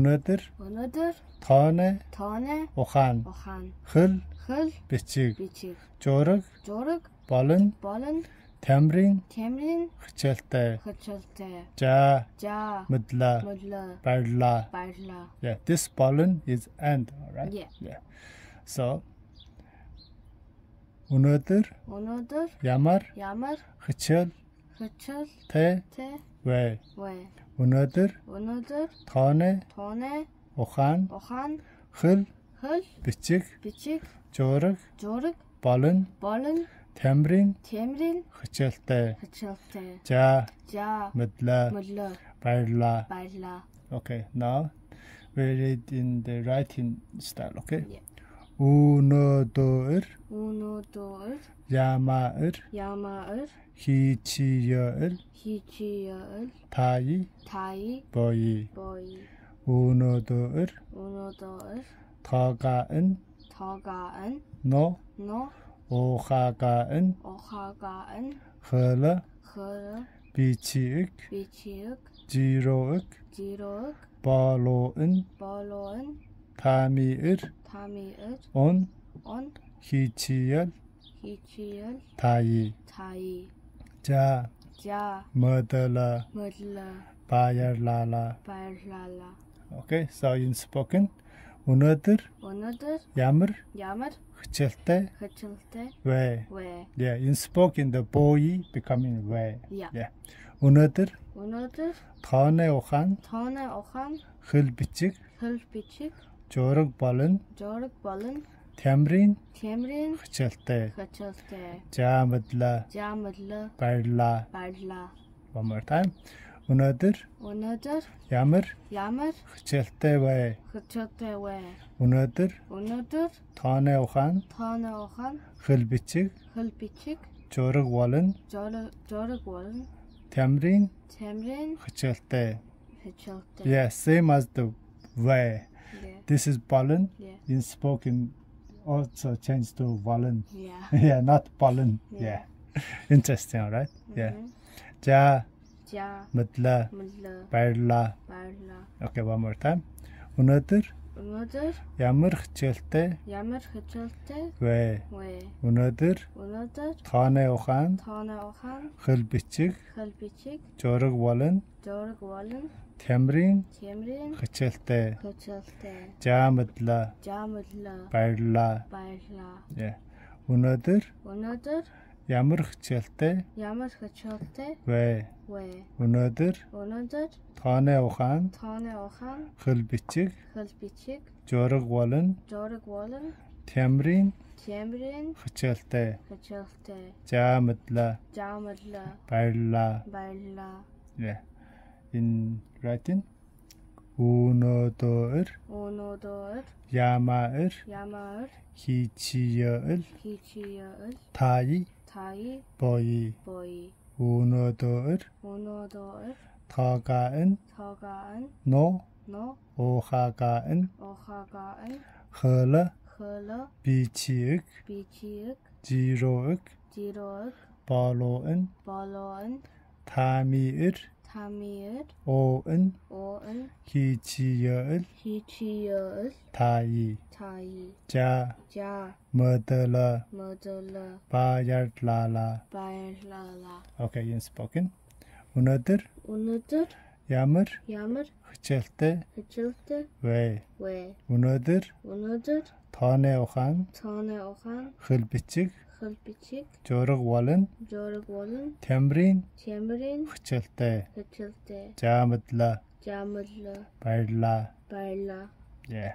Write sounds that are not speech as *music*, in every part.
Өнөөдөр Өнөөдөр тооны тооны ухаан. ухаан. Хөл хөл бичиг. бичиг. Жураг зураг болон болон тамирын темрийн хичээлтэй. хөчөлтэй за за мэдлээ мөдлө баярлаа баярлаа yeah this pollen is and all right Yeah. yeah. So өнөөдөр өнөөдөр ямар ямар хичээл хөчөлтэй тэ вэ? вэ өнөөдөр өнөөдөр тооны тооны ухаан ухаан хөл хөл бичиг бичиг жураг зураг болон болон тамирын темрийн хичээлтэй хөчөлтэй за за мэдлээ мөдлө баярлаа баярлаа okay now we read in the writing style okay Yeah. Uno, dos. Uno, dos. Llamar. Llamar. Hichiyar. Hichiyar. Tai. Tai. Boy. Boy. Uno, dos. Uno, dos. Tagaan. Tagaan. No. No. Ohagaan. Ohagaan. Hala. Hala. Biçik. Biçik. Cirok. Cirok. Balon. Balon. 담이을 담이을 온, 온 희치연 희치연 다이 다이 자, 자 머들라 머들라 바열라라 바열라라 Okay, so in spoken 오늘들 오늘들 야물 야물 흐칠 때 흐칠 때왜 왜. Yeah, in spoken the boy becoming 왜. Yeah. yeah. 오늘들 오늘들 더네 오한 더네 오한 흘 비치 흘 비치 жураг болон зураг болон тамирын темрийн хичээлтэй хөчөлтэй жаамдлаа жамлы баярлаа баярлаа one more time. Өнөөдөр өнөөдөр ямар ямар хичээлтэй вэ? Хөчөлтэй вэ? Өнөөдөр өнөөдөр тооны ухаан тооны ухаан хөл бичиг хөл бичиг жураг болон зураг зураг болон тамирын темрийн хичээлтэй хөчөлтэй yeah same as the way Yeah. This is Balin. Yeah. In spoken, also changed to Balin. *laughs* Yeah. yeah, *laughs* not Balin. Yeah. yeah. Interesting, right? Mm -hmm. Yeah. Ja. Ja. Mutla. Mutla. Parla. Parla. Okay, one more time. Unadır. Өнөөдөр? Ямар хичээлтэй? Ямар хөчөлтэй вэ? Өнөөдөр? Өнөөдөр? Тооны ухаан? Тооны ухаан? Хөл бичиг? Хөл бичиг? Жураг болон? Зураг болон? Тамирын темрийн? Хичээлтэй. Хөчөлтэй за мэдлээ жамлы баярлаа. Баярлаа өнөөдөр? Өнөөдөр ямар хичээлтэй ямар хөчөлтэй вэ? Вэ? Өнөөдөр? Өнөөдөр? Тооны ухаан? Тооны ухаан? Хөл бичиг? Хөл бичиг? Жураг болон? Зураг болон? Тамирын темрийн? Хичээлтэй хөчөлтэй за мэдлээ жамлы баярлаа. Баярлаа yeah in writing өнөөдөр? Өнөөдөр? Ямар ямар хичээл хичээл тай 다이 보이. 보이. 오너들 오너들 다가은 다가은 노 노 오하가은 오하가은 흘러 흘러 비치익 비치익 지로익 지로익 발로은 발로은 타미익 Tamir. Oğun. Oğun. Hiçiyöl. Hiçiyöl. Tayi. Tayi. Ca. Ca. Mıdılı. Mıdılı. Bayarlala. Bayarlala. Okay, in spoken. Unadır. Unadır. Yağmur. Yağmur. Hıçıltı. Hıçıltı. Ve. Ve. Unadır. Unadır. Tane okan. Tane okan. Hılbiçik. бичиг хөл бичиг жураг болон зураг болон тамирын темрийн хичээлтэй хөчөлтэй за мэдлээ жамлы баярлаа баярлаа yeah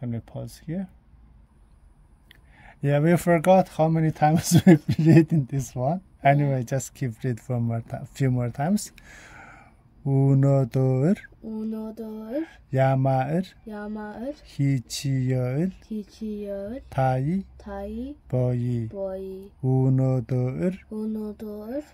can we pause here yeah we forgot how many times *laughs* we read in this one anyway just keep read for more ti- few more times Uno dos. Uno. Yamaır. Yamaır. Hiçiyor. Hiçiyor. Tay. Tay. Boy. Boy. Uno dos. Uno dos.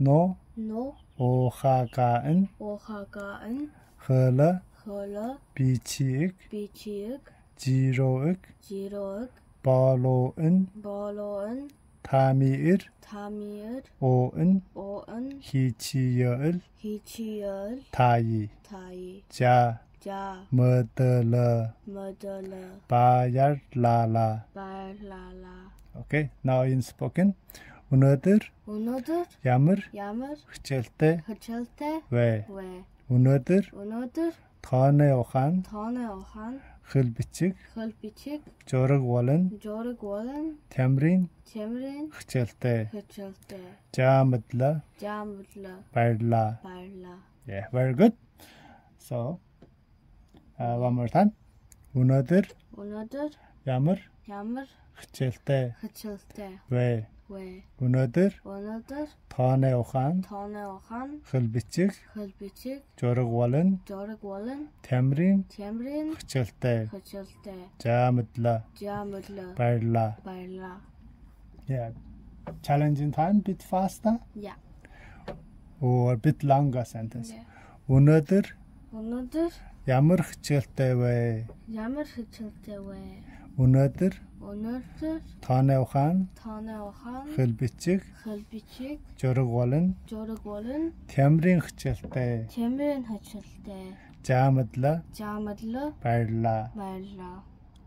No. No. Ohagaın. Ohagaın. Hıla. Hıla. Biçik. Biçik. Ciroik. Ciroik. Baloın. Baloın. 타미을 타미을 오은 오은 히치여을 히치열 타이 타이 자 자 머들러 머들러 바얄라라 발라라 Okay now in spoken өнөөдөр 오늘들 ямар ямар хичээлтэй хичээл 때 вэ 왜 өнөөдөр 오늘들 тооны ухаан тооны ухаан хөл бичиг. Хөл бичиг. Жорог болон жорог болон тамрин тамрин хичээлтэй хичээлтэй жаамдла жаамдла баярла баярла yeah very good. So uh, one more time. Өнөөдөр өнөөдөр ямар ямар хичээлтэй хичээлтэй вэ Вэ. Өнөөдөр өнөөдөр тааны ухаан тааны ухаан хөлбицэг хөлбицэг жорог болон жорог болон тамрин тамрин хөчлөлтэй хөчлөлтэй жаамдлаа жаамдлаа баярлаа баярлаа. Yeah. Challenging time bit faster? Yeah. Or a bit longer sentence. Yeah. Өнөөдөр өнөөдөр ямар хичээлтэй вэ? Ямар хичээлтэй вэ? Өнөөдөр өнөөдөр таны ухаан таны ухаан хэл бичиг хэл бичиг жорог болон жорог болон тэмрийн хичээлтэй тэмрийн хичээлтэй жаамдла жаамдла баярлаа. баярлаа.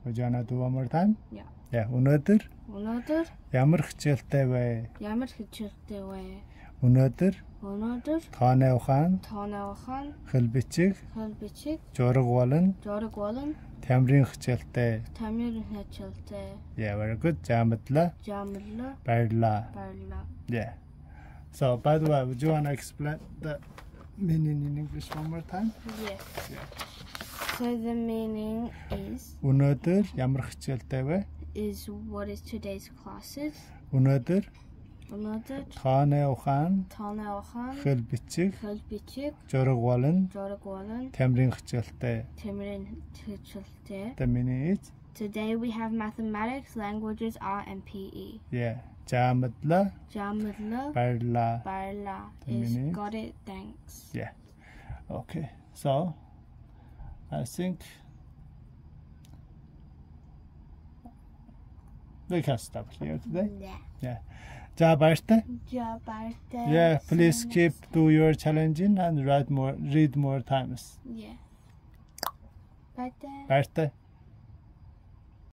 Ожана дуумар тайм я өнөөдөр? Өнөөдөр ямар хичээлтэй вэ? ямар хичээлтэй вэ? Өнөөдөр өнөөдөр Тааны ухаан Тааны ухаан хэл бичиг хэл бичиг жураг болон жураг болон тамирын хичээлтэй тамирын хичээлтэй Yeah very good жамтла жамтла баярлаа баярлаа Yeah So by the way would you want to explain the meaning in English one more time? Yes. Yeah. So the meaning is Өнөөдөр ямар хичээлтэй вэ? Is what is today's classes? Өнөөдөр Улаадж Таны ухан Таны ухан хэл бичиг хэл бичиг жорог болон жорог болон тамирын хичээлтэй тамирын хичээлтэй Тамины ээж Today we have mathematics, languages, art and PE. Yeah. Jamadla. Jamadla. Barla. Barla. Is got it. Thanks. Yeah. Okay. So I think Look how stuff here today. Yeah. Yeah. Job arte? Job arte. Yeah, please keep do your challenging and write more read more times. Yeah. Birthday. Barte.